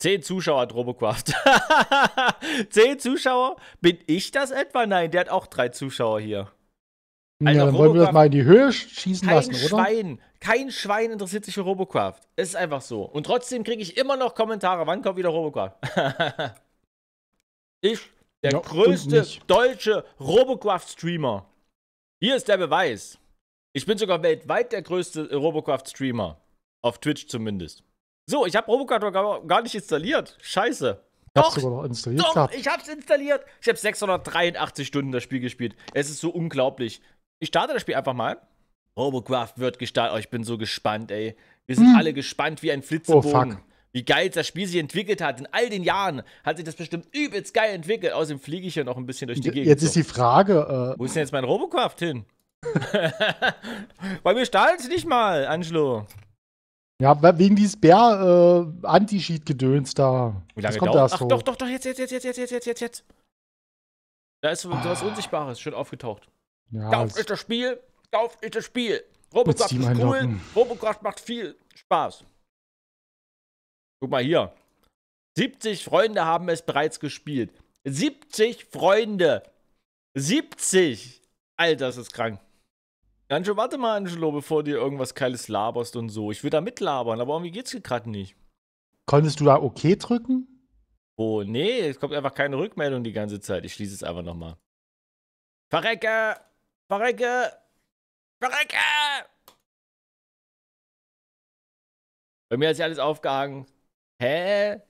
Zehn Zuschauer hat Robocraft. Zehn Zuschauer? Bin ich das etwa? Nein, der hat auch drei Zuschauer hier. Alter, ja, dann wollen wir das mal in die Höhe schießen kein lassen, oder? Schwein, kein Schwein interessiert sich für Robocraft. Es ist einfach so. Und trotzdem kriege ich immer noch Kommentare. Wann kommt wieder Robocraft? ich, der ja, größte deutsche Robocraft-Streamer. Hier ist der Beweis. Ich bin sogar weltweit der größte Robocraft-Streamer. Auf Twitch zumindest. So, ich habe Robocraft gar, gar nicht installiert. Scheiße. Doch, sogar noch installiert doch, gehabt. ich hab's installiert. Ich habe 683 Stunden das Spiel gespielt. Es ist so unglaublich. Ich starte das Spiel einfach mal. Robocraft wird gestartet. Oh, ich bin so gespannt, ey. Wir sind hm. alle gespannt wie ein Flitzebogen. Oh, fuck. Wie geil das Spiel sich entwickelt hat. In all den Jahren hat sich das bestimmt übelst geil entwickelt. Außerdem fliege ich ja noch ein bisschen durch die Gegend. Jetzt ist die Frage. Äh Wo ist denn jetzt mein Robocraft hin? Bei mir startet es nicht mal, Angelo. Ja, wegen dieses Bär-Anti-Cheat-Gedöns äh, da. Wie lange kommt dauert das? Ach, doch, doch, doch, jetzt, jetzt, jetzt, jetzt, jetzt, jetzt, jetzt, jetzt. Da ist ah. was Unsichtbares schon aufgetaucht. Ja, Kauf ist das Spiel, kauf ist das Spiel. Robocraft ist cool, Robocraft macht viel Spaß. Guck mal hier. 70 Freunde haben es bereits gespielt. 70 Freunde. 70. Alter, das ist krank. Angelo, warte mal, Angelo, bevor du irgendwas Geiles laberst und so. Ich will da mitlabern, aber irgendwie geht's gerade nicht. Konntest du da OK drücken? Oh, nee, es kommt einfach keine Rückmeldung die ganze Zeit. Ich schließe es einfach nochmal. Verrecke! Verrecke! Verrecke! Bei mir hat sich alles aufgehangen. Hä?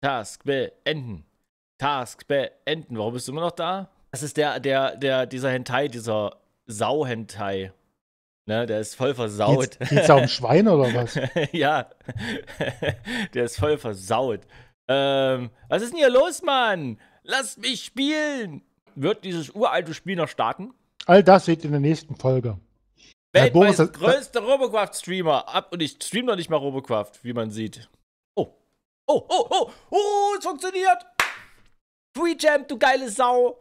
Task beenden. Task beenden. Warum bist du immer noch da? Das ist der, der, der, dieser Hentai, dieser Sau-Hentai. Ne, der ist voll versaut. Geht's, geht's da um Schwein oder was? ja. der ist voll versaut. Ähm, was ist denn hier los, Mann? Lass mich spielen! Wird dieses uralte Spiel noch starten? All das seht ihr in der nächsten Folge. Weltweit Boris, größter Robocraft-Streamer. Und ich stream noch nicht mal Robocraft, wie man sieht. Oh. Oh, oh, oh, oh, es funktioniert! Free Jam, du geile Sau!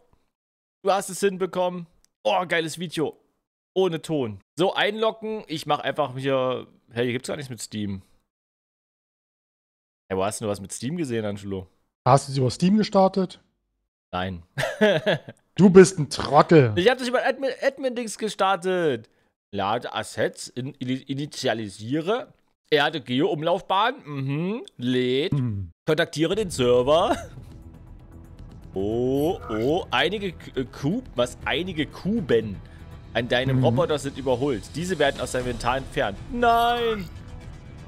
Du hast es hinbekommen. Oh, geiles Video. Ohne Ton. So, einloggen. Ich mache einfach hier. Hey, hier gibt's gar nichts mit Steam. Hey, wo hast du was mit Steam gesehen, Angelo? Hast du sie über Steam gestartet? Nein. du bist ein Trottel. Ich habe das über Admin-Dings gestartet. Lade Assets, in, initialisiere. Erde Geo-Umlaufbahn. Mhm. Lädt. Mhm. Kontaktiere den Server. Oh, oh, einige äh, was? Einige Kuben an deinem mhm. Roboter sind überholt. Diese werden aus deinem Inventar entfernt. Nein!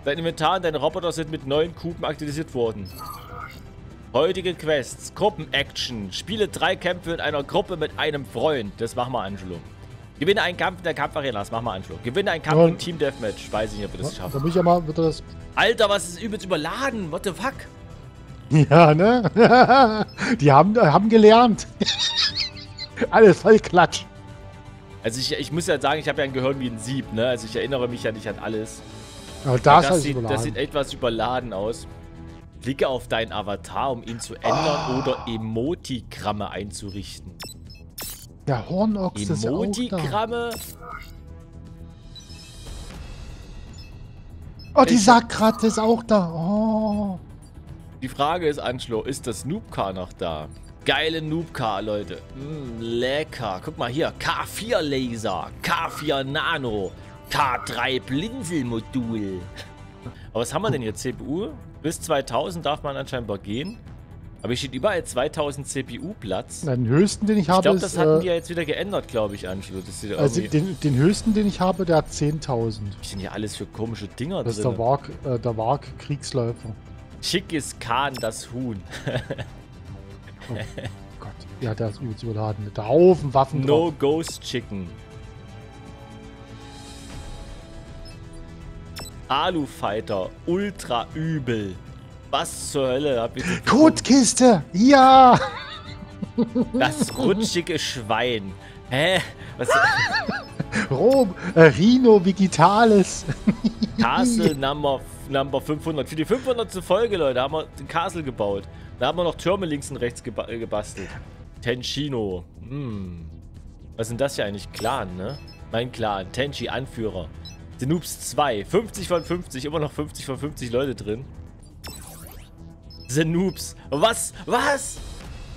Dein Inventar und deine Roboter sind mit neuen Kuben aktualisiert worden. Heutige Quests. Gruppen-Action. Spiele drei Kämpfe in einer Gruppe mit einem Freund. Das machen wir, Angelo. Gewinne einen Kampf in der Kampfarena. Das machen wir, Angelo. Gewinne einen Kampf ja. im Team Deathmatch. Weiß ich nicht, ob wir das schaffen. Da muss ich ja mal, wird das... Alter, was ist übelst überladen? What the fuck? Ja, ne? Die haben, haben gelernt. Alles voll Klatsch. Also ich, ich muss ja sagen, ich habe ja ein Gehirn wie ein Sieb, ne? Also ich erinnere mich ja nicht an alles. Aber das, das, sieht, das sieht etwas überladen aus. Klicke auf deinen Avatar, um ihn zu ändern oh. oder Emotigramme einzurichten. Der Hornochs ist ja Emotigramme? Oh, die Sackratze ist auch da. Oh. Die Frage ist, Angelo, ist das Noobcar noch da? Geile Noobcar, Leute. Mm, lecker. Guck mal hier. K4 Laser. K4 Nano. K3 Blinzelmodul. Aber was haben wir denn hier? CPU? Bis 2000 darf man anscheinend gehen. Aber hier steht überall 2000 CPU-Platz. Den höchsten, den ich habe, Ich glaube, das hatten äh, die ja jetzt wieder geändert, glaube ich, Angelo. also den, den, höchsten, den ich habe, der hat 10.000. Was sind hier alles für komische Dinger Das drin? ist der Warg, äh, Kriegsläufer. Schickes Kahn, das Huhn. oh Gott. Ja, der ist übelst überladen. Der Haufen Waffen No drauf. Ghost Chicken. Alufighter. Ultra übel. Was zur Hölle hab ich Kotkiste! Ja! Das rutschige Schwein. Hä? Was? Rom, äh, Rhino Vigitalis. Castle Number Number 500. Für die 500. Folge, Leute, haben wir den Castle gebaut. Da haben wir noch Türme links und rechts geba äh, gebastelt. Tenshino. Hm. Was sind das hier eigentlich? Clan, ne? Mein Clan. Tenchi, Anführer. The Noobs 2. 50 von 50. Immer noch 50 von 50 Leute drin. The Noobs. Was? Was?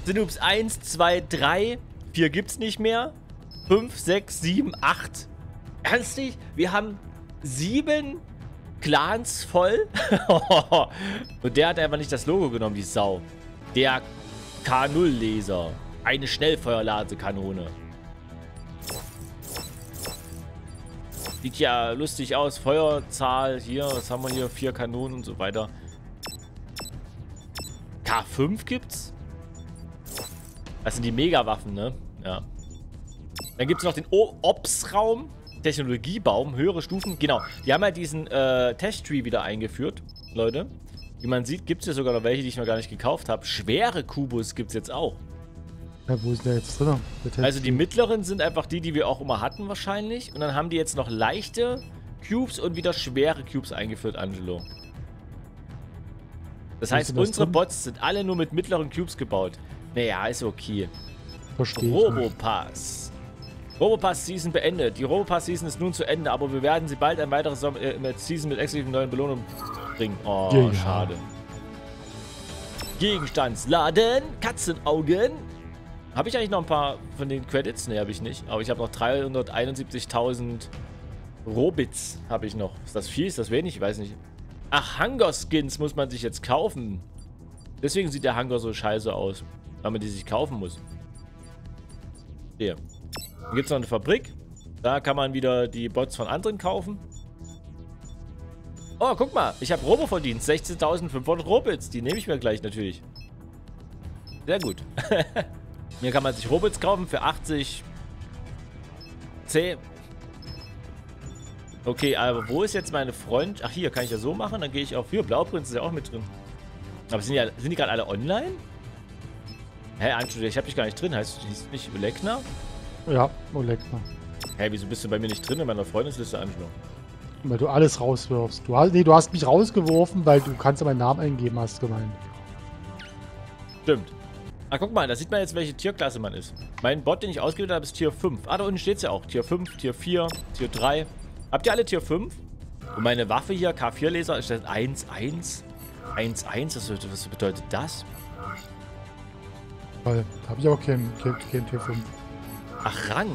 The Noobs 1, 2, 3. 4 gibt's nicht mehr. 5, 6, 7, 8. Ernstlich? Wir haben sieben Clans voll? Und der hat einfach nicht das Logo genommen, die Sau. Der K0-Laser. Eine Schnellfeuerladekanone. Sieht ja lustig aus. Feuerzahl hier. Was haben wir hier? Vier Kanonen und so weiter. K5 gibt's? Das sind die Megawaffen, ne? Ja. Dann gibt es noch den Ops-Raum. Technologiebaum, höhere Stufen. Genau, die haben ja diesen äh, Test-Tree wieder eingeführt, Leute. Wie man sieht, gibt es ja sogar noch welche, die ich noch gar nicht gekauft habe. Schwere Kubus gibt es jetzt auch. Ja, wo ist der jetzt drin? Der also die mittleren sind einfach die, die wir auch immer hatten wahrscheinlich. Und dann haben die jetzt noch leichte Cubes und wieder schwere Cubes eingeführt, Angelo. Das heißt, das unsere drin? Bots sind alle nur mit mittleren Cubes gebaut. Naja, ist okay. Verstehe. Robopass. Robopass Season beendet. Die Robopass Season ist nun zu Ende, aber wir werden sie bald ein weiteres äh, Season mit exklusiven neuen Belohnungen bringen. Oh, ja. schade. Gegenstandsladen, Katzenaugen. Habe ich eigentlich noch ein paar von den Credits? Ne, habe ich nicht. Aber ich habe noch 371.000 Robits habe ich noch. Ist das viel? Ist das wenig? Ich weiß nicht. Ach, Hunger-Skins muss man sich jetzt kaufen. Deswegen sieht der Hunger so scheiße aus. Weil man die sich kaufen muss. Hier. Dann gibt es noch eine Fabrik. Da kann man wieder die Bots von anderen kaufen. Oh, guck mal. Ich habe Robo-Verdienst. 16.500 Robits. Die nehme ich mir gleich natürlich. Sehr gut. Hier kann man sich Robits kaufen für 80 C. Okay, aber wo ist jetzt meine Freund? Ach, hier kann ich ja so machen. Dann gehe ich auf. Hier, Blauprinz ist ja auch mit drin. Aber sind die, sind die gerade alle online? Hä, Anschluss, ich habe dich gar nicht drin. Heißt du nicht Leckner? Ja, Olekner. Hä, hey, wieso bist du bei mir nicht drin in meiner Freundesliste, Angelo? Weil du alles rauswirfst. Du hast, nee, du hast mich rausgeworfen, weil du kannst ja meinen Namen eingeben, hast gemeint. Stimmt. Ah, guck mal, da sieht man jetzt, welche Tierklasse man ist. Mein Bot, den ich ausgewählt habe, ist Tier 5. Ah, da unten steht es ja auch. Tier 5, Tier 4, Tier 3. Habt ihr alle Tier 5? Und meine Waffe hier, K4-Laser, ist das 1-1. 1-1, was, was bedeutet das? Weil, da habe ich auch kein, kein, kein Tier 5. Ach, Rang.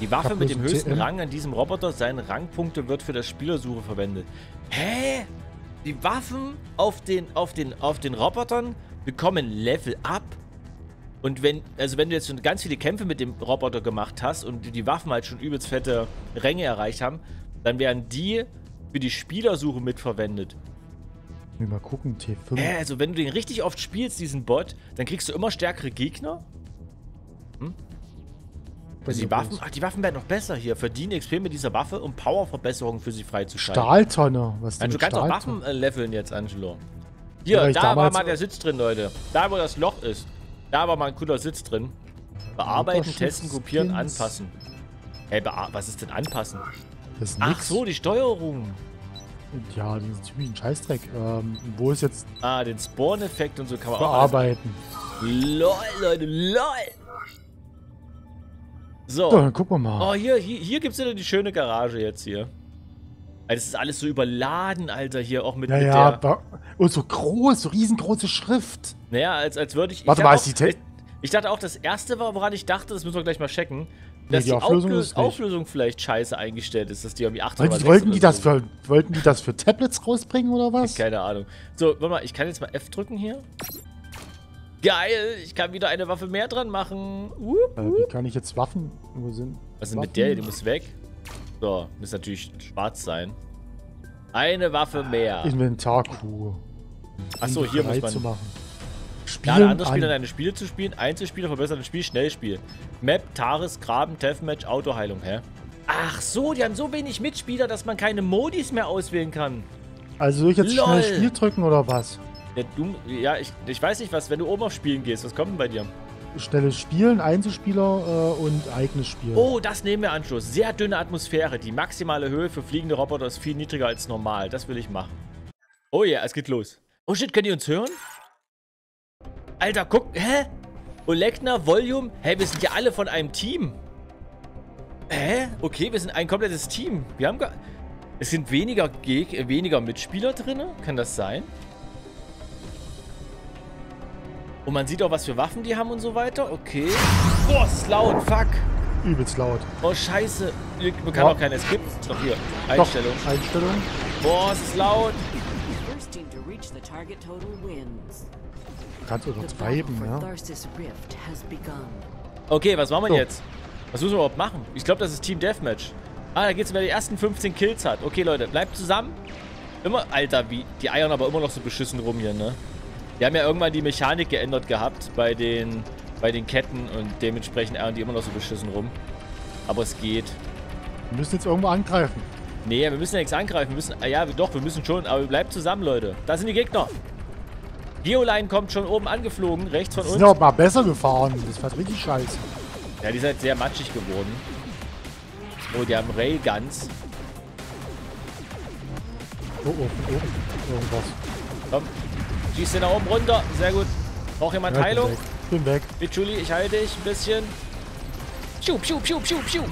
Die Waffe mit dem höchsten TM. Rang an diesem Roboter, seine Rangpunkte wird für das Spielersuche verwendet. Hä? Die Waffen auf den, auf den, auf den Robotern bekommen Level up. Und wenn, also wenn du jetzt schon ganz viele Kämpfe mit dem Roboter gemacht hast und die Waffen halt schon übelst fette Ränge erreicht haben, dann werden die für die Spielersuche mitverwendet. Mal gucken, T5. Äh, also wenn du den richtig oft spielst, diesen Bot, dann kriegst du immer stärkere Gegner. Hm? Die Waffen, ach, die Waffen werden noch besser hier. Verdienen XP mit dieser Waffe, um Powerverbesserungen für sie freizuschalten. Stahltonne, was also, Du kannst auch Waffen äh, leveln jetzt, Angelo. Hier, ja, da war mal der Sitz drin, Leute. Da, wo das Loch ist. Da war mal ein cooler Sitz drin. Bearbeiten, testen, kopieren, anpassen. Hey, was ist denn anpassen? Ach so, die Steuerung. Ja, das ist ziemlich ein Scheißdreck. Ähm, wo ist jetzt... Ah, den Spawn-Effekt und so kann man bearbeiten. auch... Bearbeiten. LOL, Leute, LOL. So. so dann gucken wir mal. Oh, hier, hier, hier gibt es wieder die schöne Garage jetzt hier. Das ist alles so überladen, Alter, hier auch mit, ja, mit ja, der... Und so groß, so riesengroße Schrift. Naja, als, als würde ich... Warte ich mal, ist die... Ich, ich dachte auch, das erste war, woran ich dachte, das müssen wir gleich mal checken, dass nee, die, Auflösung, Auflös Auflösung, vielleicht scheiße eingestellt ist, dass die irgendwie 8 oder wollten die das für, Wollten die das für Tablets rausbringen oder was? Keine Ahnung. So, warte mal, ich kann jetzt mal F drücken hier. Geil, ich kann wieder eine Waffe mehr dran machen. Uh, uh. Äh, wie kann ich jetzt Waffen? Wo sind Was ist mit der? Die muss weg. So, muss natürlich schwarz sein. Eine Waffe mehr. Inventarkuh. Achso, hier muss man... Zu machen. Spielen Lade andere Spieler deine Spiele zu spielen. Einzelspieler verbessern das Spiel. Schnellspiel. Map, Taris, Graben, Deathmatch, Autoheilung. Hä? Ach so, die haben so wenig Mitspieler, dass man keine Modis mehr auswählen kann. Also soll ich jetzt Lol. schnell Spiel drücken oder was? Ja, du, ja ich, ich weiß nicht was, wenn du oben auf Spielen gehst, was kommt denn bei dir? Schnelles Spielen, Einzelspieler äh, und eigenes Spiel. Oh, das nehmen wir Anschluss. Sehr dünne Atmosphäre. Die maximale Höhe für fliegende Roboter ist viel niedriger als normal. Das will ich machen. Oh ja, yeah, es geht los. Oh shit, könnt ihr uns hören? Alter, guck. Hä? Olegna, Volume? Hä, wir sind ja alle von einem Team. Hä? Okay, wir sind ein komplettes Team. Wir haben gar... Es sind weniger, Geg weniger Mitspieler drin? Kann das sein? Und man sieht auch, was für Waffen die haben und so weiter. Okay. Boah, ist laut. Fuck. Übelst laut. Oh, scheiße. Man kann ja. auch keine Skip. Doch hier. Einstellung. Doch, Einstellung. Boah, es ist laut. Du kannst übertreiben, ja. Okay, was machen wir so. jetzt? Was müssen wir überhaupt machen? Ich glaube, das ist Team Deathmatch. Ah, da geht's, wer die ersten 15 Kills hat. Okay, Leute, bleibt zusammen. Immer, Alter, wie, die eiern aber immer noch so beschissen rum hier, ne? Die haben ja irgendwann die Mechanik geändert gehabt bei den, bei den Ketten und dementsprechend eiern die immer noch so beschissen rum. Aber es geht. Wir müssen jetzt irgendwo angreifen. Nee, wir müssen ja nichts angreifen. Wir müssen, ja, doch, wir müssen schon, aber bleibt zusammen, Leute. Da sind die Gegner. Geoline kommt schon oben angeflogen, rechts von uns. Die sind auch mal besser gefahren. Das war richtig scheiße. Ja, die sind halt sehr matschig geworden. Oh, die haben Railguns. Oh, oh, oh. Irgendwas. Komm. Schieß den da oben runter. Sehr gut. Braucht jemand ja, Heilung? Bin weg. Mit Julie, ich halte dich ein bisschen. Piu, piu, piu, piu, piu.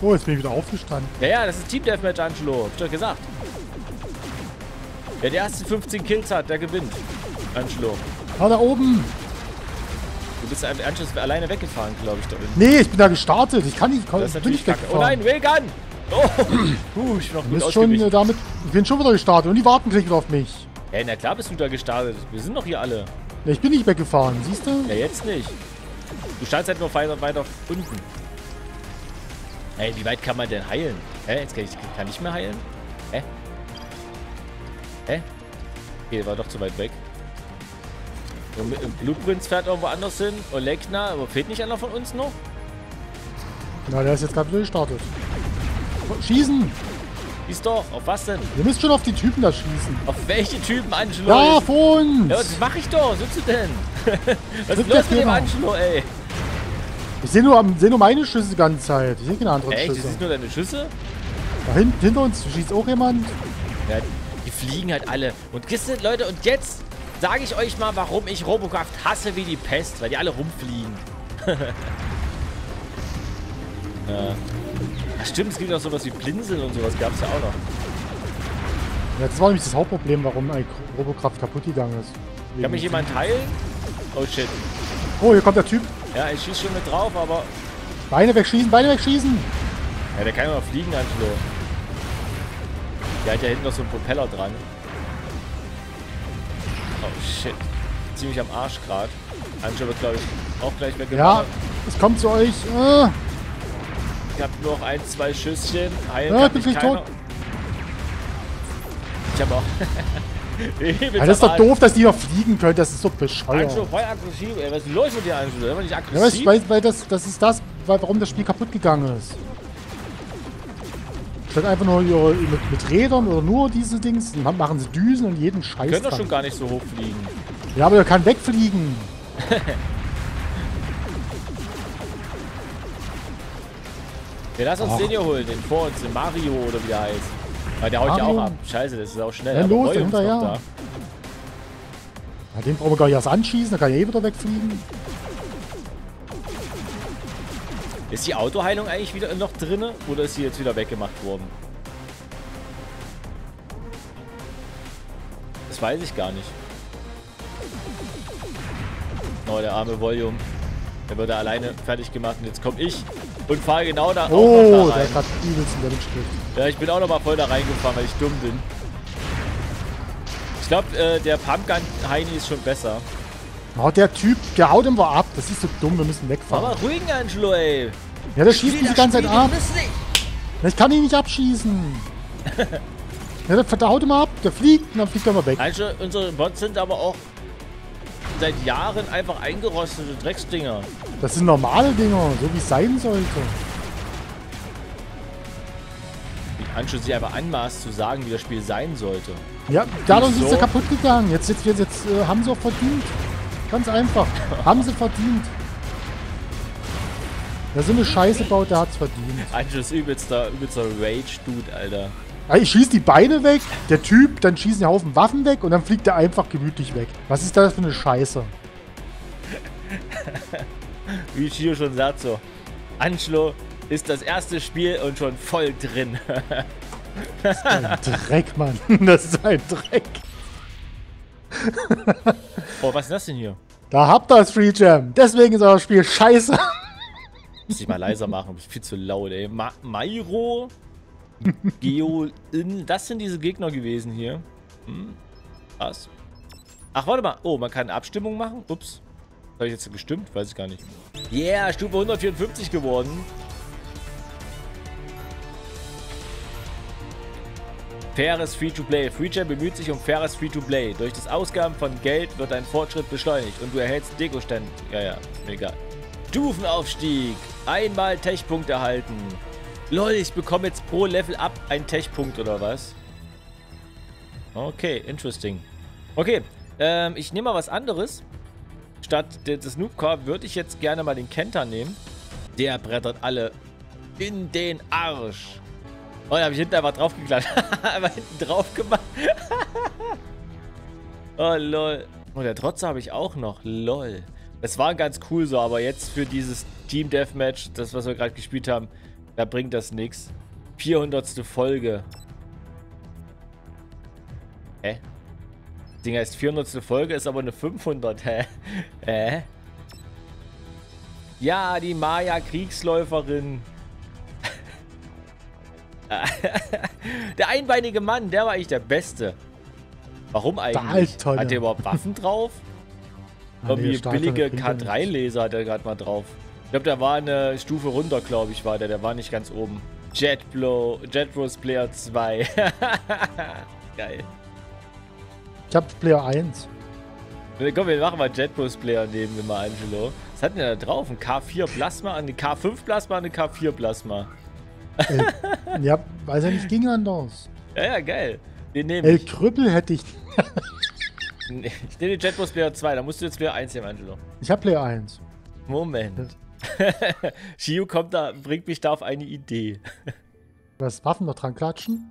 Oh, jetzt bin ich wieder aufgestanden. Ja, ja, das ist Team Deathmatch, Angelo. Hab ich doch gesagt. Wer die ersten 15 Kills hat, der gewinnt. Angelo. Ah, da oben. Du bist anschließend alleine weggefahren, glaube ich, da. Nee, ich bin da gestartet. Ich kann nicht, ich das bin nicht weggefahren. Oh nein, Regan! Oh, Puh, ich bin noch gut schon äh, damit, Ich bin schon wieder gestartet und die warten gleich wieder auf mich. Ja, na klar bist du da gestartet. Wir sind doch hier alle. Ja, ich bin nicht weggefahren, siehst du? Ja, jetzt nicht. Du startest halt nur weiter, weiter unten. Ey, wie weit kann man denn heilen? Hä? Jetzt kann ich, kann ich mehr heilen? Hä? Hä? Okay, war doch zu weit weg. Blueprints fährt irgendwo anders hin. Olekna, aber fehlt nicht einer von uns noch? Na, der ist jetzt gerade durchgestartet. Schießen! Schieß doch, auf was denn? Ihr müsst schon auf die Typen da schießen. Auf welche Typen, Angelo? Ja, vor uns! Ja, was mach ich doch? Du denn? was ist los mit dem Angelo, ey? Ich sehe nur, seh nur meine Schüsse die ganze Zeit. Ich sehe keine anderen Echt? Schüsse. Du siehst nur deine Schüsse? Da hinten, hinter uns schießt auch jemand. Ja, die fliegen halt alle. Und Leute, und jetzt sage ich euch mal, warum ich Robocraft hasse wie die Pest, weil die alle rumfliegen. ja. Ach stimmt, es gibt auch sowas wie Blinzeln und sowas gab es ja auch noch. Ja, das war nämlich das Hauptproblem, warum ein Robocraft kaputt gegangen ist. Kann mich jemand heilen? Oh shit. Oh, hier kommt der Typ. Ja, ich schieße schon mit drauf, aber... Beine wegschießen, Beine wegschießen! Ja, der kann ja noch fliegen, Angelo. Der hat ja hinten noch so einen Propeller dran. Oh shit. Ziemlich am Arsch gerade. Angelo wird, glaube ich, auch gleich weggemacht. Ja, es kommt zu euch. Äh. Ich habe nur noch ein, zwei Schüsschen. Heilen ja, bin ich tot. Ich habe auch... ja, das ist doch doof, dass die noch fliegen können. Das ist so bescheuert. Angelo, voll aggressiv. Ey, was ist los mit dir, Angelo? Immer nicht aggressiv. Ja, weil, weil das, das ist das, warum das Spiel kaputt gegangen ist. Statt einfach nur mit, mit, Rädern oder nur diese Dings, machen sie Düsen und jeden Scheiß. Die können doch schon gar nicht so hoch fliegen. Ja, aber er kann wegfliegen. Wir lassen uns Ach. den hier holen, den vor uns, den Mario oder wie der heißt. Weil der haut Mario. ja auch ab. Scheiße, das ist auch schnell. Ja, los, hinterher. Da. Ja, den brauchen wir gar nicht erst anschießen, da kann er eh wieder wegfliegen. Ist die Autoheilung eigentlich wieder noch drin oder ist sie jetzt wieder weggemacht worden? Das weiß ich gar nicht. Oh, der arme Volume. Der wird da alleine fertig gemacht und jetzt komme ich und fahre genau da oh, auch da rein. der hat übelst in der Ja, ich bin auch noch mal voll da reingefahren, weil ich dumm bin. Ich glaube, äh, der Pumpgun Heini ist schon besser. Oh, der Typ, der haut immer ab. Das ist so dumm, wir müssen wegfahren. Aber ruhigen, Angelo, ey. Ja, der schießt mich die ganze Zeit ab. Ich kann ihn nicht abschießen. ja, der haut immer ab. Der fliegt und dann fliegt er mal weg. Also, unsere Bots sind aber auch seit Jahren einfach eingerostete Drecksdinger. Das sind normale Dinger, so wie es sein sollte. Wie Anschluss sich einfach anmaßt zu sagen, wie das Spiel sein sollte. Ja, dadurch so. ist er kaputt gegangen. Jetzt, jetzt, jetzt, jetzt äh, haben sie auch verdient. Ganz einfach. haben sie verdient. Wer so eine Scheiße baut, der hat's verdient. Anschluss übelster, übelster Rage-Dude, Alter. Ich schieße die Beine weg, der Typ, dann schießen die Haufen Waffen weg und dann fliegt er einfach gemütlich weg. Was ist das für eine Scheiße? Wie Chio schon sagt so, Anschlo ist das erste Spiel und schon voll drin. das ist ein Dreck, Mann. Das ist ein Dreck. Oh, was ist das denn hier? Da habt ihr das Free Jam. Deswegen ist euer Spiel scheiße. Muss ich mal leiser machen, ist viel zu laut, ey. Ma Mairo, Geo, in, das sind diese Gegner gewesen hier. Hm, was? Ach, warte mal. Oh, man kann Abstimmung machen. Ups. Habe ich jetzt gestimmt? Weiß ich gar nicht. Yeah, Stufe 154 geworden. Faires Free-to-Play. FreeChat bemüht sich um faires Free-to-Play. Durch das Ausgaben von Geld wird dein Fortschritt beschleunigt und du erhältst Deko-Stände. Ja, ja, egal. Stufenaufstieg. Einmal Tech-Punkt erhalten. Lol, ich bekomme jetzt pro Level up einen Tech-Punkt oder was? Okay, interesting. Okay, ähm, ich nehme mal was anderes. Statt des Noobcore würde ich jetzt gerne mal den Kenter nehmen. Der brettert alle in den Arsch. Oh, da habe ich hinten einfach drauf geklatscht. einfach hinten drauf gemacht. oh, lol. Und oh, der Trotzer habe ich auch noch. Lol. Das war ganz cool so, aber jetzt für dieses Team Deathmatch, das, was wir gerade gespielt haben, da bringt das nichts. 400. Folge. Hä? Das Ding heißt 400. Folge, ist aber eine 500. Hä? Hä? Ja, die Maya-Kriegsläuferin. der einbeinige Mann, der war eigentlich der Beste. Warum eigentlich? Hat der überhaupt Waffen drauf? Ah, Irgendwie billige K3-Laser hat er gerade mal drauf. Ich glaube, der war eine Stufe runter, glaube ich, war der. Der war nicht ganz oben. Jetblow, Jetrose Player 2. Geil. Ich hab Player 1. Komm, wir machen mal Jetboost Player neben wir mal, Angelo. Was hat denn da drauf? Ein K4 Plasma, eine K5 Plasma, eine K4 Plasma. Äh, ja, weiß ja nicht, ging anders. Ja, ja, geil. Den nehme ich. Krüppel hätte ich. ich nehme den Jetboost Player 2, da musst du jetzt Player 1 nehmen, Angelo. Ich habe Player 1. Moment. Shio kommt da, bringt mich da auf eine Idee. Was, Waffen noch dran klatschen?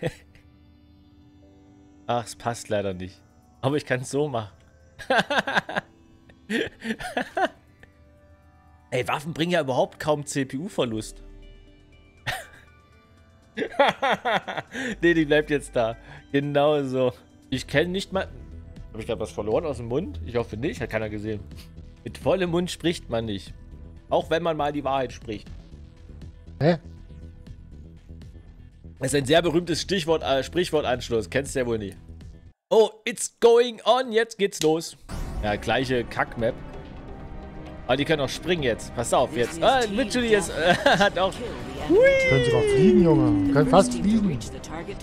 Ach, es passt leider nicht. Aber ich kann es so machen. Ey, Waffen bringen ja überhaupt kaum CPU-Verlust. nee, die bleibt jetzt da. Genau so. Ich kenne nicht mal... Habe ich gerade was verloren aus dem Mund? Ich hoffe nicht, hat keiner gesehen. Mit vollem Mund spricht man nicht. Auch wenn man mal die Wahrheit spricht. Hä? Das ist ein sehr berühmtes Stichwort, äh, Sprichwortanschluss. Kennst du ja wohl nicht. Oh, it's going on. Jetzt geht's los. Ja, gleiche Kack-Map. Aber ah, die können auch springen jetzt. Pass auf jetzt. Ah, literally ist, äh, hat auch... Hui. Können sogar fliegen, Junge. Können fast fliegen.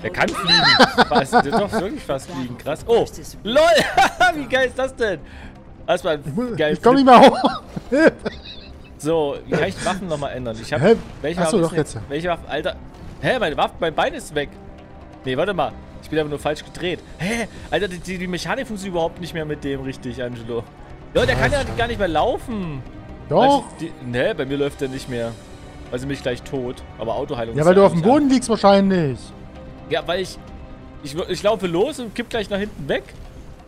Der kann fliegen. fast. Der doch wirklich fast fliegen. Krass. Oh, lol. Wie geil ist das denn? Erstmal geil. Ich komm nicht mehr hoch. So, wie kann ich die Waffen nochmal ändern? Ich hab... Welche Achso, doch jetzt. Welche Waffe? Alter. Hä, meine Waffe, mein Bein ist weg. Nee, warte mal. Ich bin aber nur falsch gedreht. Hä? Alter, die, die Mechanik funktioniert überhaupt nicht mehr mit dem richtig, Angelo. Ja, der kann ja gar nicht mehr laufen. Doch. Die, ne, bei mir läuft der nicht mehr. Also bin ich gleich tot. Aber Autoheilung Ja, weil du auf dem Boden an. liegst wahrscheinlich. Ja, weil ich, ich... Ich laufe los und kipp gleich nach hinten weg.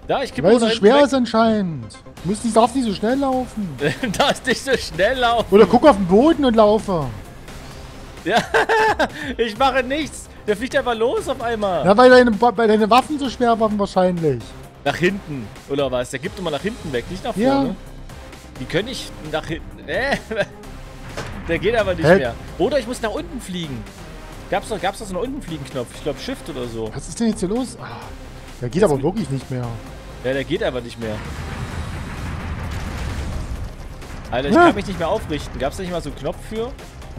Da, ich Weil es so schwer weg. ist anscheinend. Du musst nicht, darfst nicht so schnell laufen. du darfst nicht so schnell laufen. Oder guck auf den Boden und laufe. Ja, ich mache nichts. Der fliegt einfach los auf einmal. Ja, weil deine, weil deine Waffen so schwer waren wahrscheinlich. Nach hinten, oder was? Der gibt immer nach hinten weg, nicht nach vorne. Ja. Die können nicht nach hinten. Äh, der geht aber nicht Hä? mehr. Oder ich muss nach unten fliegen. Gab's noch, gab's noch so einen unten fliegen Knopf? Ich glaube Shift oder so. Was ist denn jetzt hier los? Ah, der geht jetzt aber wirklich nicht mehr. Ja, der geht einfach nicht mehr. Alter, ich kann mich nicht mehr aufrichten. Gab's da nicht mal so einen Knopf für?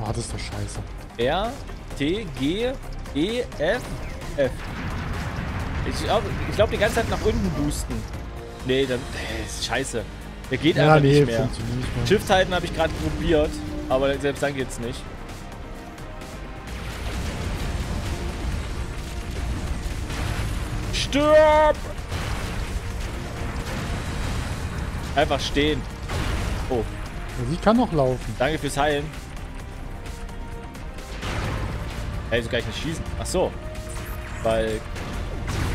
Ah, das ist doch scheiße. R, T, G, E, F, F. Ich glaube, glaub, die ganze Zeit nach unten boosten. Nee, dann. Ey, ist scheiße. Der geht ja, einfach nee, nicht, mehr. nicht mehr. Shift halten habe ich gerade probiert, aber selbst dann geht's nicht. Stirb! Einfach stehen. Oh. Sie kann noch laufen. Danke fürs Heilen. Ey, so kann ich nicht schießen. Ach so. Weil...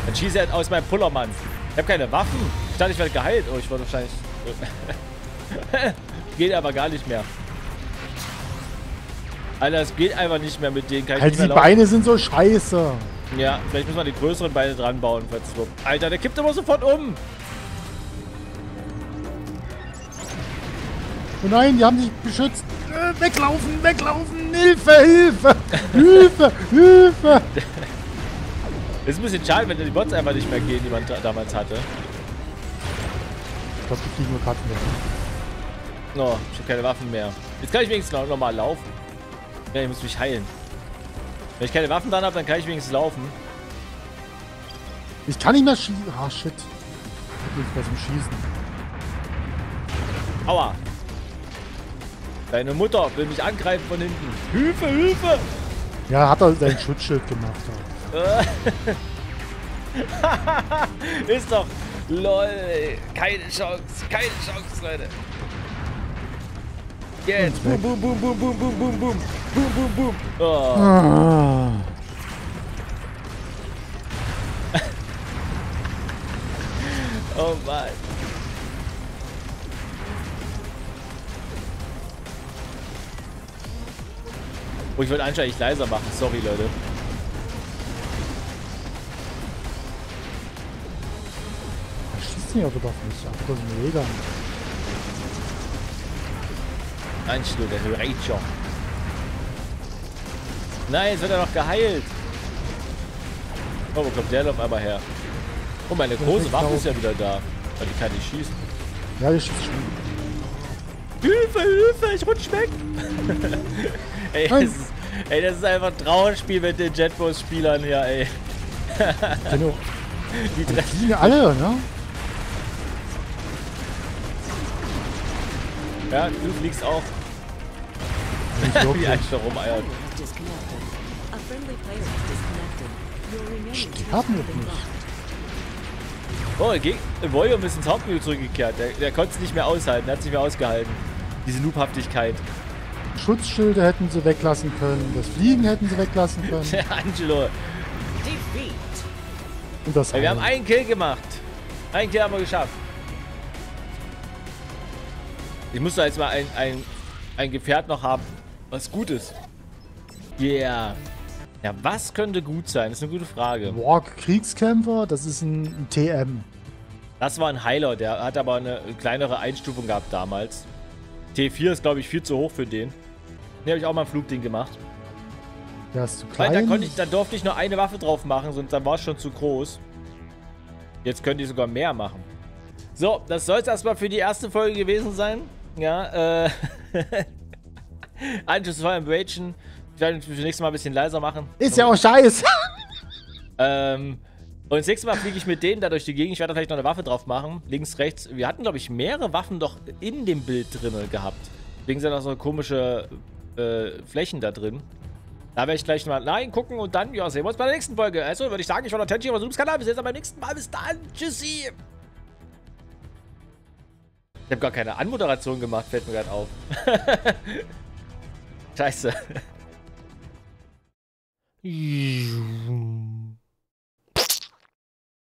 Dann schieße er aus meinem Pullermann. Ich habe keine Waffen. Ich dachte, ich werde geheilt. Oh, ich wurde wahrscheinlich... geht aber gar nicht mehr. Alter, es geht einfach nicht mehr mit denen. Kann halt, die Beine sind so scheiße. Ja, vielleicht müssen wir die größeren Beine dran bauen. Alter, der kippt immer sofort um. Oh nein, die haben sich beschützt. Äh, weglaufen, weglaufen. Hilfe, Hilfe, Hilfe, Hilfe. Ist ein bisschen schade, wenn die Bots einfach nicht mehr gehen, die man damals hatte. Ich glaube, die fliegen nur Karten weg. No, ich habe keine Waffen mehr. Jetzt kann ich wenigstens noch, noch mal laufen. Ja, ich muss mich heilen. Wenn ich keine Waffen dran habe, dann kann ich wenigstens laufen. Ich kann nicht mehr schießen. Ah, shit. Ich bin bei zum Schießen. Aua. Deine Mutter will mich angreifen von hinten. Hilfe, Hilfe! Ja, hat er sein Schutzschild gemacht. Ist doch lol. Keine Chance, keine Chance, Leute. Jetzt. Boom, boom, boom, boom, boom, boom, boom, boom. Boom, boom, boom. Oh. Ah. oh Mann. Oh, ich wollte eigentlich leiser machen. Sorry, Leute. Er schießt mich aber doch nicht. Ach, das ist ein Jäger. Angelo, der Hurager. Nein, jetzt wird er noch geheilt. Oh, wo kommt der auf einmal her? Oh, meine große Waffe ist ja wieder da. Aber die kann nicht schießen. Ja, die schießt schon. Hilfe, Hilfe, ich rutsch weg. ey, das ist, ey, das ist einfach ein Trauerspiel mit den Jetbus-Spielern hier, ey. genau. Die treffen alle, ne? Ja, du fliegst auch. Wie ein rumeiert. Sterben wir nicht. Oh, Volume ist ins Hauptmenü zurückgekehrt. Der, der konnte es nicht mehr aushalten, der hat sich mehr ausgehalten. Diese Loobhaftigkeit. Schutzschilde hätten sie weglassen können, das Fliegen hätten sie weglassen können. Angelo. Und das wir haben einen Kill gemacht. Einen Kill haben wir geschafft. Ich muss da jetzt mal ein, ein, ein Gefährt noch haben, was gut ist. Yeah. Ja, was könnte gut sein? Das ist eine gute Frage. Walk Kriegskämpfer, das ist ein, ein TM. Das war ein Heiler, der hat aber eine kleinere Einstufung gehabt damals. T4 ist, glaube ich, viel zu hoch für den. Den habe ich auch mal ein Flugding gemacht. Ja, ist zu klein. Weil da, konnte ich, da durfte ich nur eine Waffe drauf machen, sonst dann war es schon zu groß. Jetzt könnte ich sogar mehr machen. So, das soll es erstmal für die erste Folge gewesen sein. Ja, äh. Anschluss vor im Ragen. Ich werde mich das nächste Mal ein bisschen leiser machen. Ist ja auch scheiße. ähm. Und das nächste Mal fliege ich mit denen da durch die Gegend. Ich werde da vielleicht noch eine Waffe drauf machen. Links, rechts. Wir hatten, glaube ich, mehrere Waffen doch in dem Bild drin gehabt. Deswegen sind noch so komische äh, Flächen da drin. Da werde ich gleich mal gucken und dann, ja, sehen wir uns bei der nächsten Folge. Also würde ich sagen, ich war der Tenchi auf unserem Kanal. Wir sehen uns beim nächsten Mal. Bis dann. Tschüssi. Ich habe gar keine Anmoderation gemacht, fällt mir gerade auf. Scheiße.